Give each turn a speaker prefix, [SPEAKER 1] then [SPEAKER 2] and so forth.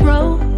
[SPEAKER 1] throw